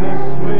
let us.